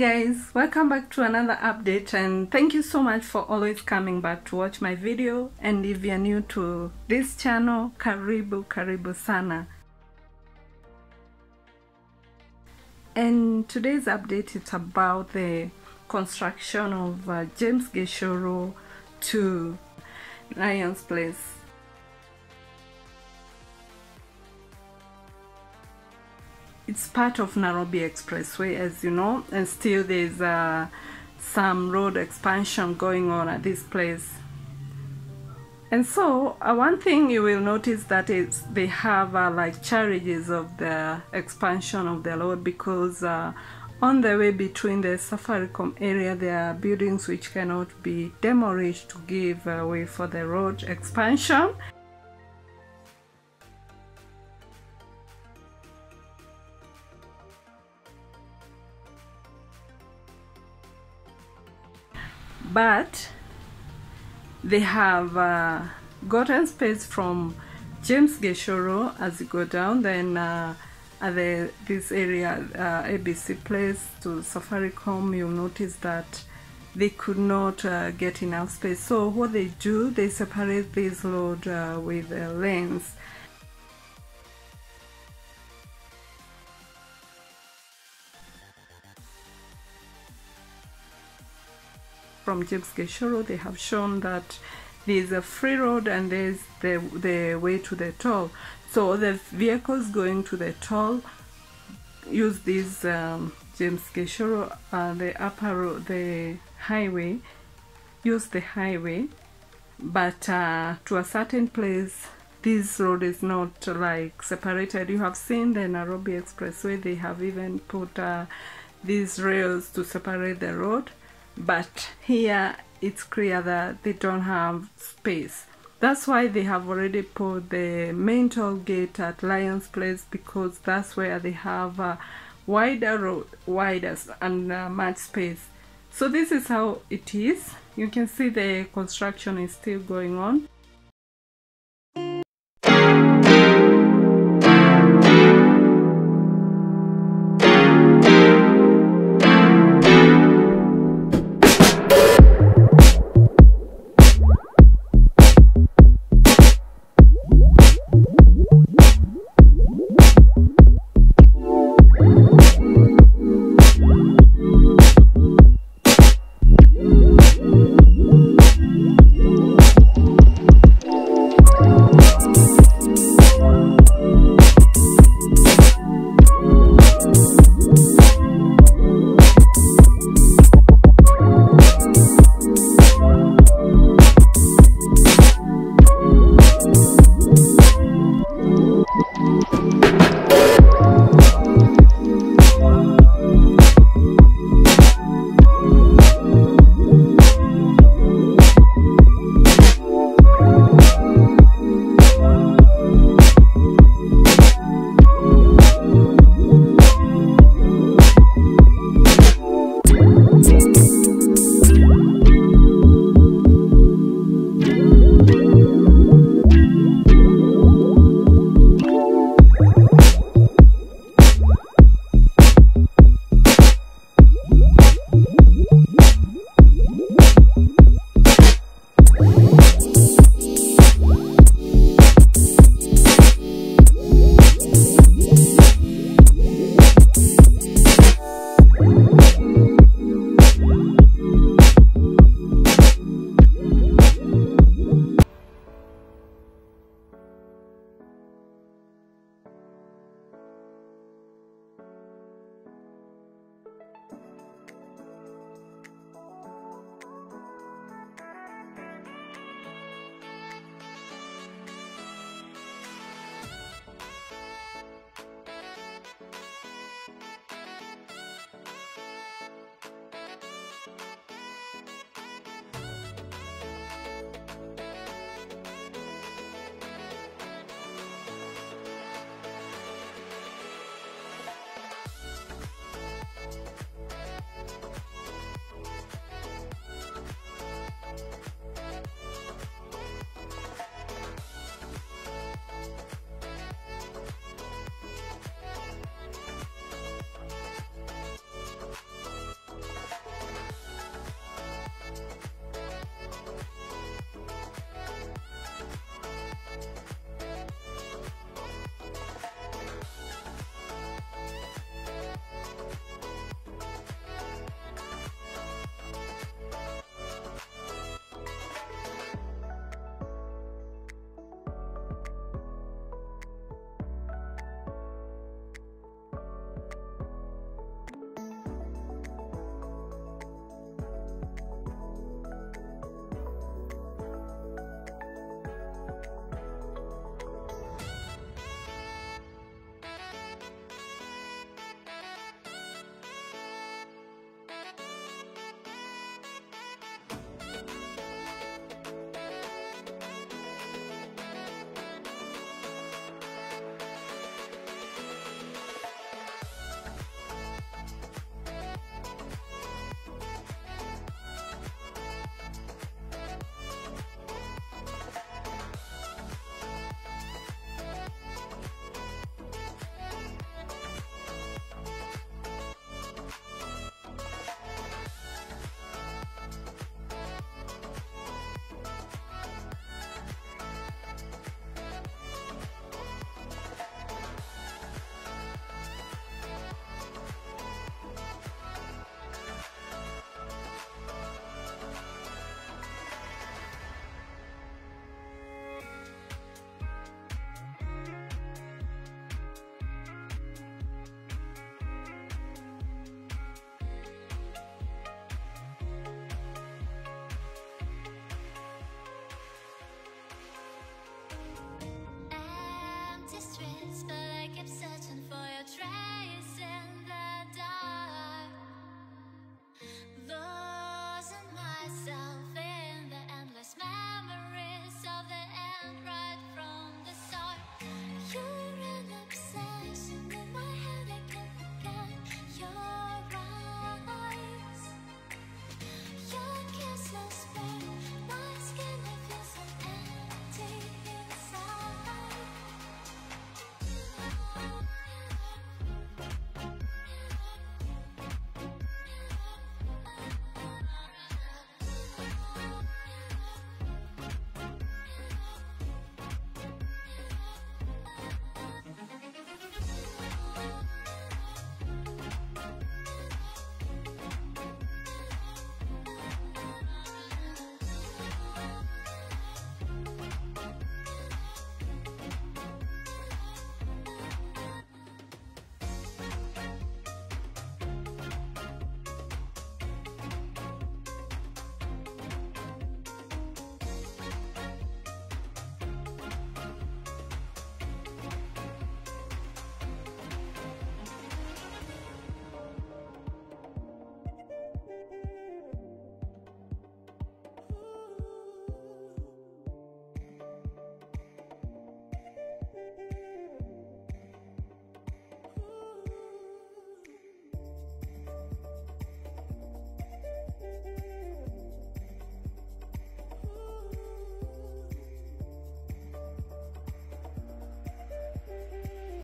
guys welcome back to another update and thank you so much for always coming back to watch my video and if you're new to this channel karibu karibu sana. And today's update is about the construction of uh, James Gichuru to Lions Place it's part of Nairobi Expressway as you know and still there's uh, some road expansion going on at this place. And so uh, one thing you will notice that is they have uh, like charges of the expansion of the road because uh, on the way between the Safaricom area there are buildings which cannot be demolished to give way for the road expansion but they have uh, gotten space from James Gichuru as you go down then uh, at the, this area uh, ABC place to Safaricom? You'll notice that they could not uh, get enough space. So what they do they separate this load uh, with lanes from James Gichuru, they have shown that there's a free road and there's the, the way to the toll. So the vehicles going to the toll use this um, James Gichuru, uh, the upper road, the highway, use the highway, but uh, to a certain place this road is not like separated. You have seen the Nairobi Expressway, they have even put uh, these rails to separate the road but here it's clear that they don't have space that's why they have already put the main toll gate at Lions Place because that's where they have a wider road, wider and uh, much space. So this is how it is. You can see the construction is still going on.